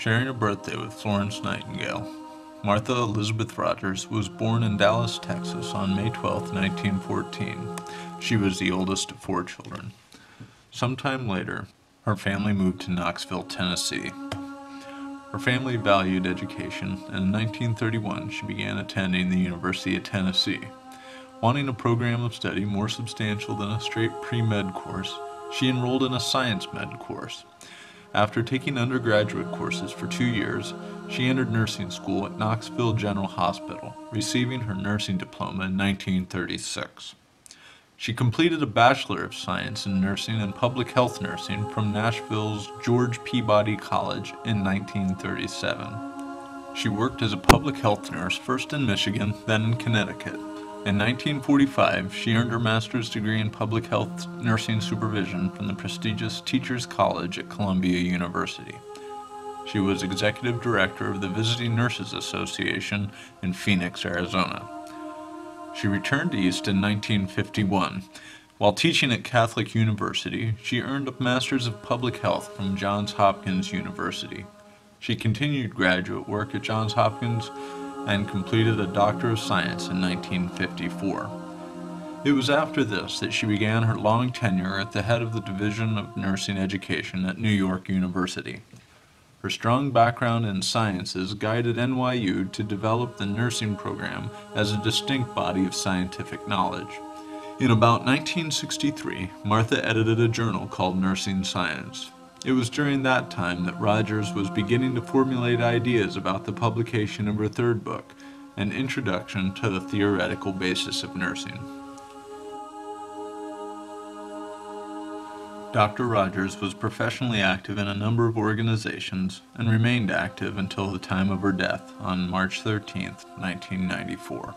sharing a birthday with Florence Nightingale. Martha Elizabeth Rogers was born in Dallas, Texas on May 12, 1914. She was the oldest of four children. Sometime later, her family moved to Knoxville, Tennessee. Her family valued education, and in 1931 she began attending the University of Tennessee. Wanting a program of study more substantial than a straight pre-med course, she enrolled in a science med course. After taking undergraduate courses for two years, she entered nursing school at Knoxville General Hospital, receiving her nursing diploma in 1936. She completed a Bachelor of Science in Nursing and Public Health Nursing from Nashville's George Peabody College in 1937. She worked as a public health nurse first in Michigan, then in Connecticut. In 1945, she earned her master's degree in public health nursing supervision from the prestigious Teachers College at Columbia University. She was executive director of the Visiting Nurses Association in Phoenix, Arizona. She returned to east in 1951. While teaching at Catholic University, she earned a Master's of Public Health from Johns Hopkins University. She continued graduate work at Johns Hopkins and completed a Doctor of Science in 1954. It was after this that she began her long tenure at the head of the Division of Nursing Education at New York University. Her strong background in sciences guided NYU to develop the nursing program as a distinct body of scientific knowledge. In about 1963, Martha edited a journal called Nursing Science. It was during that time that Rogers was beginning to formulate ideas about the publication of her third book, An Introduction to the Theoretical Basis of Nursing. Dr. Rogers was professionally active in a number of organizations and remained active until the time of her death on March 13, 1994.